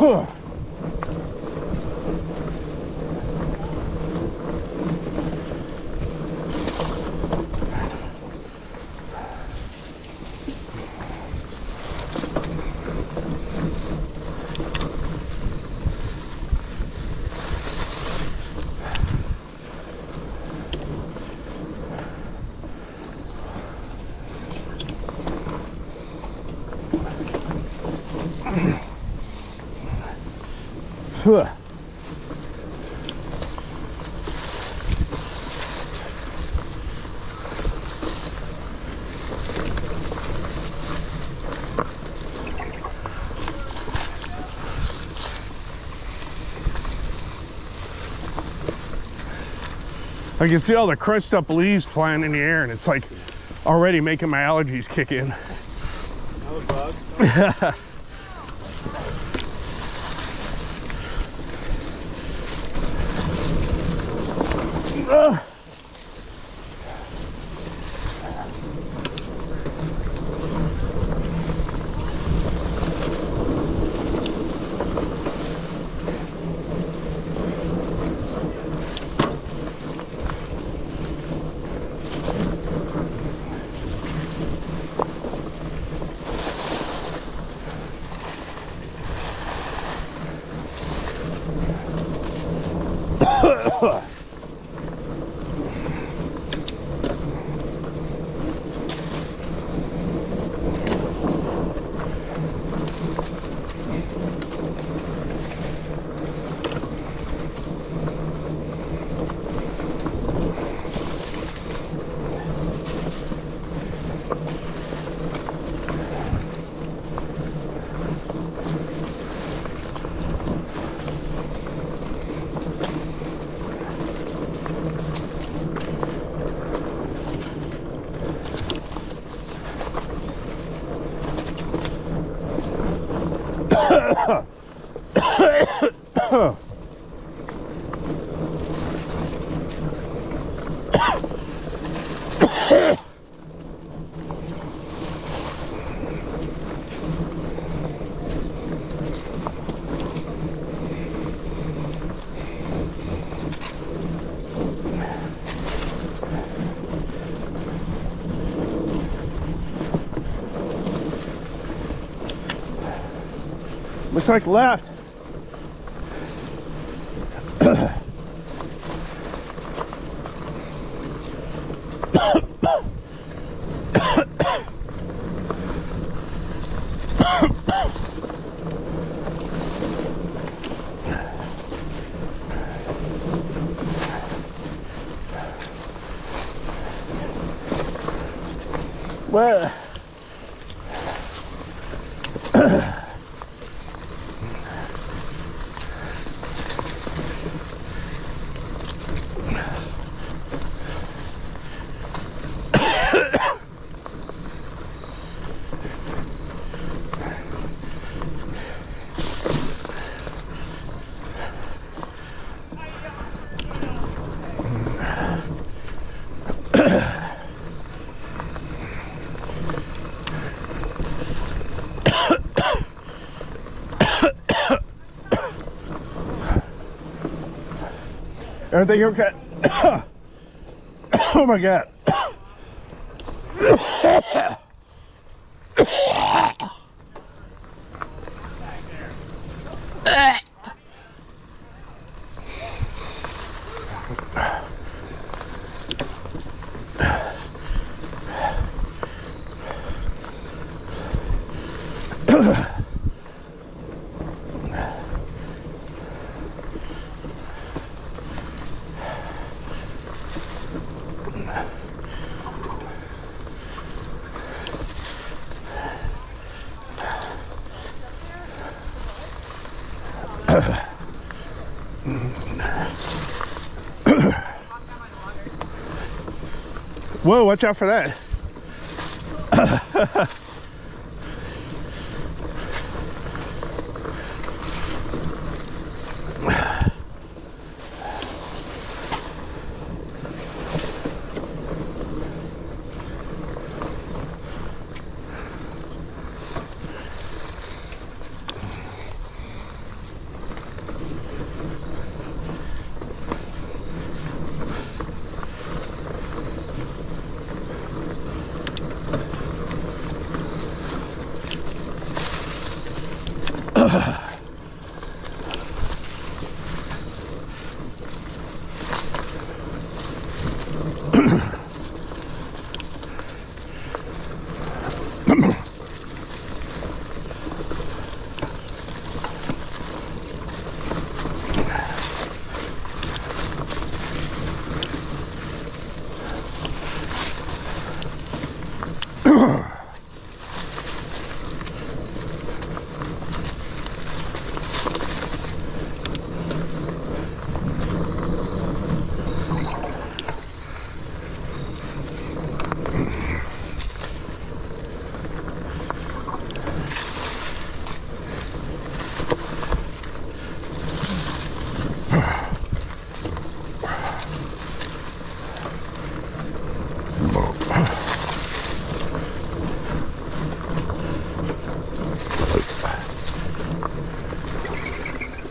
Huh. I can see all the crushed up leaves flying in the air and it's like already making my allergies kick in. Ugh. Huh. Looks like left. Well, everything okay? oh my god. Whoa, watch out for that.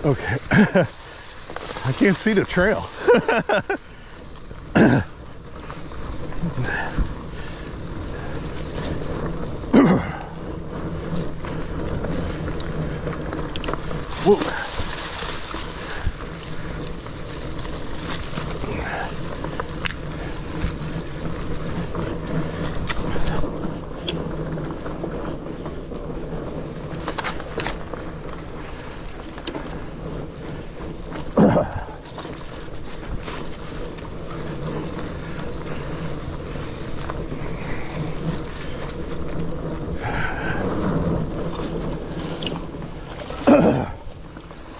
Okay. I can't see the trail.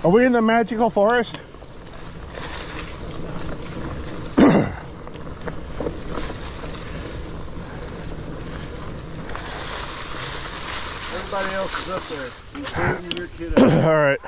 Are we in the magical forest? Everybody else is up there. You're taking your kid out. All right.